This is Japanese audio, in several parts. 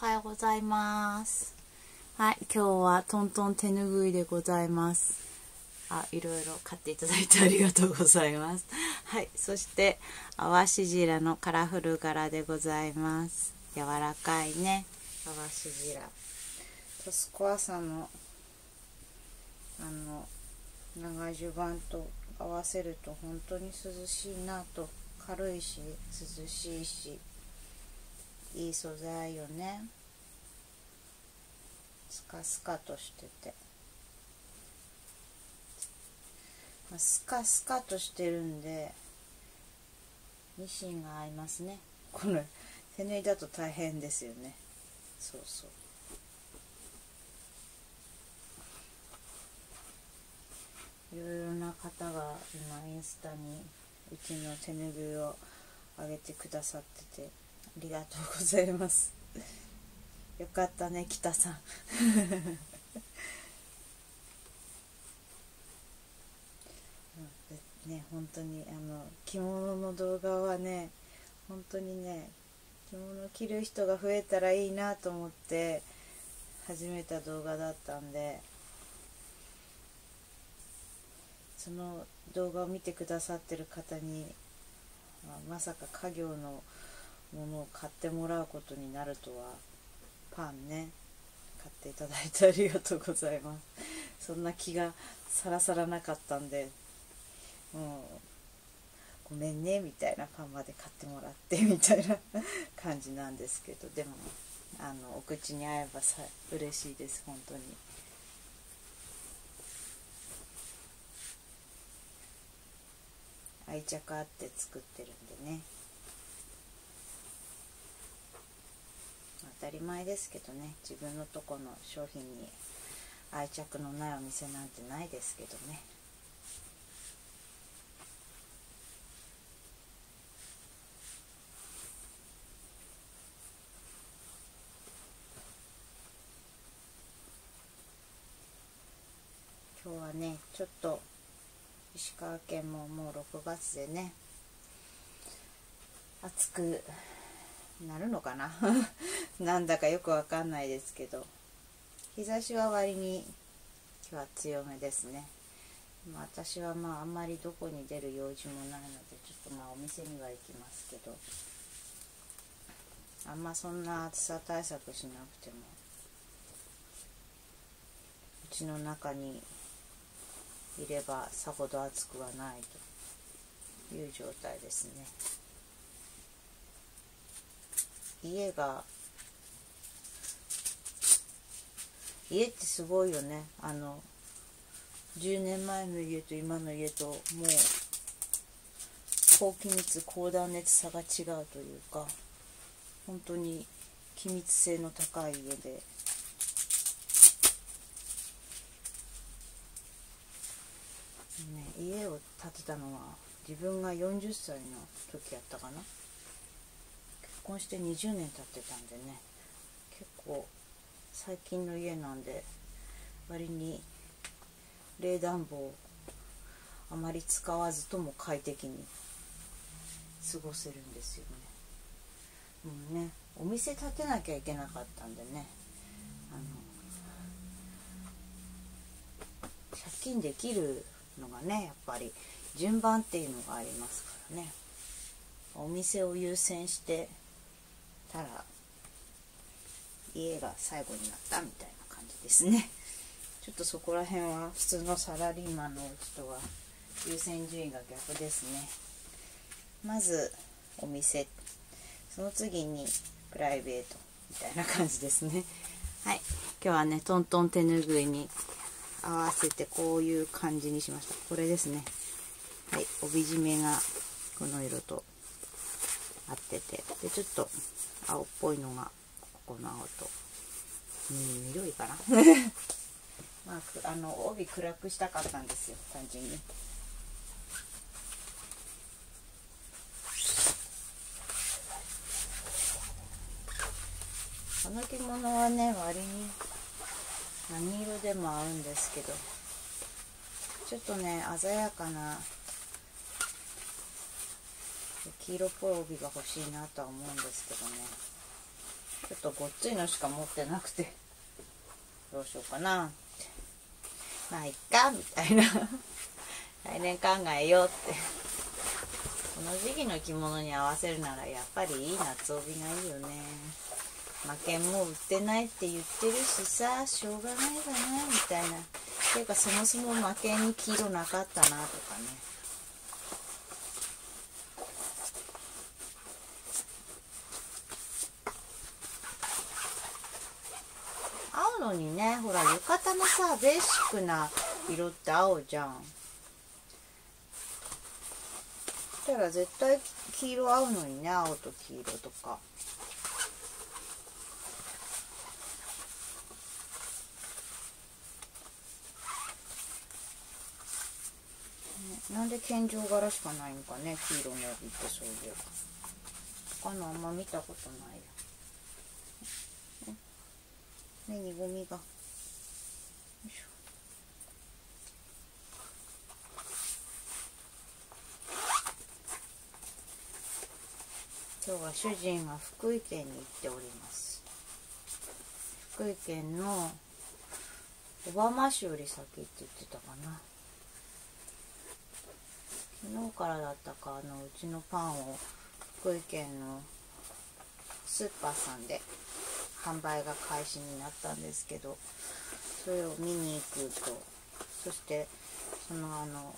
はようございます。はい今日はトントン手ぬぐいでございます。あいろいろ買っていただいてありがとうございます。はいそして淡しじらのカラフル柄でございます。柔らかいね淡しじらトスコアさんのあの長襦袢と合わせると本当に涼しいなと。軽いし涼しいし。いい素材よね。スカスカとしてて、まあ、スカスカとしてるんでミシンが合いますね。これ手縫いだと大変ですよね。そうそう。いろいろな方が今インスタにうちの手ぬぐいをあげてくださってて。ありがとうございます。よかったね北さん。ね本当にあの着物の動画はね本当にね着物着る人が増えたらいいなと思って始めた動画だったんでその動画を見てくださってる方に、まあ、まさか家業のものを買ってもらうことになるとはパンね。買っていただいてありがとうございます。そんな気がさらさらなかったんでもうごめんねみたいなパンまで買ってもらってみたいな感じなんですけどでもあのお口に合えばさ嬉しいです本当に。愛着あって作ってるんでね。当たり前ですけどね。自分のとこの商品に愛着のないお店なんてないですけどね。今日はねちょっと石川県ももう6月でね暑くなるのかな？なんだかよくわかんないですけど。日差しは割に今日は強めですね、私はまああんまりどこに出る用事もないのでちょっとまあお店には行きますけど。あんまそんな暑さ対策しなくてもうちの中にいればさほど暑くはないという状態ですね。家が家ってすごいよね。あの10年前の家と今の家ともう高気密高断熱差が違うというか本当に気密性の高い家で。ね、家を建てたのは自分が40歳の時やったかな。婚して20年経ってたんでね結構最近の家なんで割に冷暖房あまり使わずとも快適に過ごせるんですよね。もうねお店建てなきゃいけなかったんでねあの借金できるのがねやっぱり順番っていうのがありますからね。お店を優先してたら家が最後になったみたいな感じですね。ちょっとそこら辺は普通のサラリーマンのうちとは優先順位が逆ですね。まずお店。その次にプライベートみたいな感じですね。はい。今日はねトントン手ぬぐいに合わせてこういう感じにしました。これですね。はい。帯締めがこの色と。合ってて。でちょっと青っぽいのがここの青とうん緑かな？まああの帯暗くしたかったんですよ単純に。この着物はね割に何色でも合うんですけどちょっとね鮮やかな黄色っぽい帯が欲しいなとは思うんですけどね。ちょっとごっついのしか持ってなくて。どうしようかな。ってまあいっかみたいな。来年考えようって。この時期の着物に合わせるならやっぱりいい夏帯がいいよね。魔剣もう売ってないって言ってるしさしょうがないかなみたいな。ていうかそもそも魔剣に黄色なかったなとかね。青のにねほら浴衣のさベーシックな色って青じゃん。したら絶対黄色合うのにね青と黄色とか。なんで健常柄しかないんかね黄色の帯ってそういえば。他のあんま見たことないや目にゴミが。よいしょ。今日は主人は福井県に行っております。福井県の小浜市より先って言ってたかな。昨日からだったかあのうちのパンを福井県のスーパーさんで販売が開始になったんですけどそれを見に行くとそしてそのあの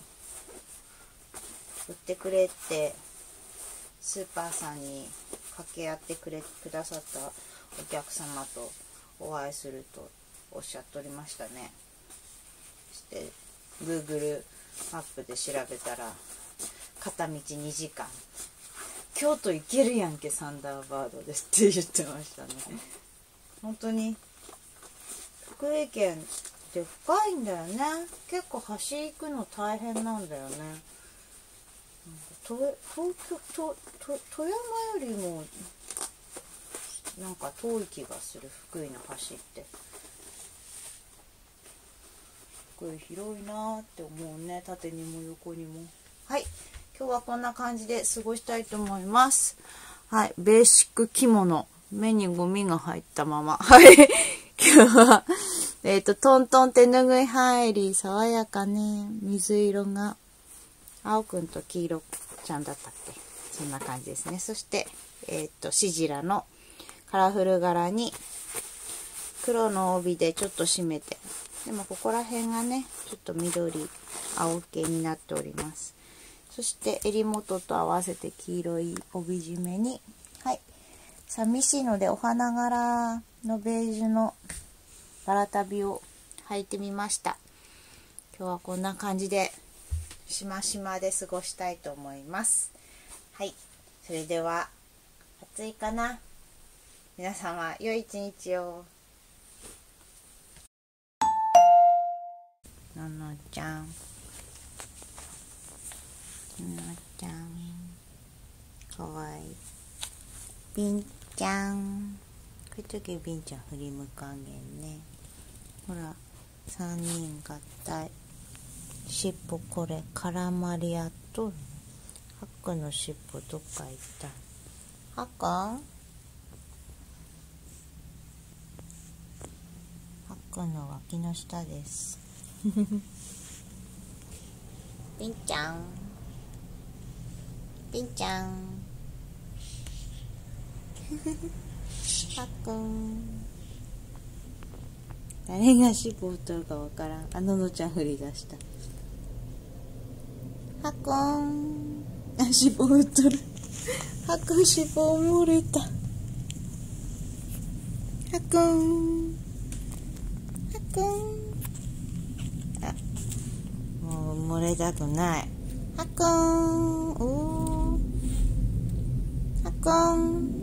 売ってくれってスーパーさんに掛け合ってくれくださったお客様とお会いするとおっしゃっておりましたね。そして Google マップで調べたら片道2時間京都行けるやんけサンダーバードですって言ってましたね。本当に。福井県って深いんだよね。結構橋行くの大変なんだよね。東京とと富山よりもなんか遠い気がする福井の橋って。福井広いなーって思うね。縦にも横にも。はい。今日はこんな感じで過ごしたいと思います。はい。ベーシック着物。目にゴミが入ったまま。はい。今日はえっ、ー、とトントン手ぬぐい入り爽やかね。水色が青くんと黄色ちゃんだったっけ？そんな感じですね。そしてえっ、ー、とシジラのカラフル柄に黒の帯でちょっと締めて。でもここら辺がねちょっと緑青系になっております。そして襟元と合わせて黄色い帯締めに寂しいのでお花柄のベージュのバラ旅を履いてみました。今日はこんな感じでしましまで過ごしたいと思います。はい。それでは暑いかな？皆様良い一日を。ののちゃん。ののちゃん。かわい。いびんちゃん。こういう時びんちゃん振り向かんげんね。ほら3人合体。尻尾これ絡まり合っとる。ハックの尻尾どっか行った。ハックハックの脇の下です。ピンちゃん。ピンちゃん。ハックン。誰が尻尾振っとるかわからん。あののちゃん振り出した。はこんあ尻尾振っとるはこん尻尾漏れた。はこんはこんあもう漏れたくない。はこんおー。はこん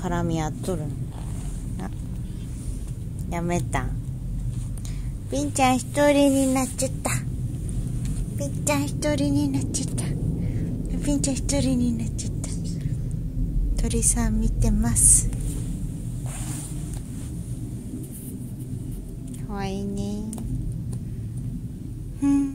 絡み合っとるやめたピンちゃん一人になっちゃった。ピンちゃん一人になっちゃった。ピンちゃん一人になっちゃった。鳥さん見てます。かわいいね。うん。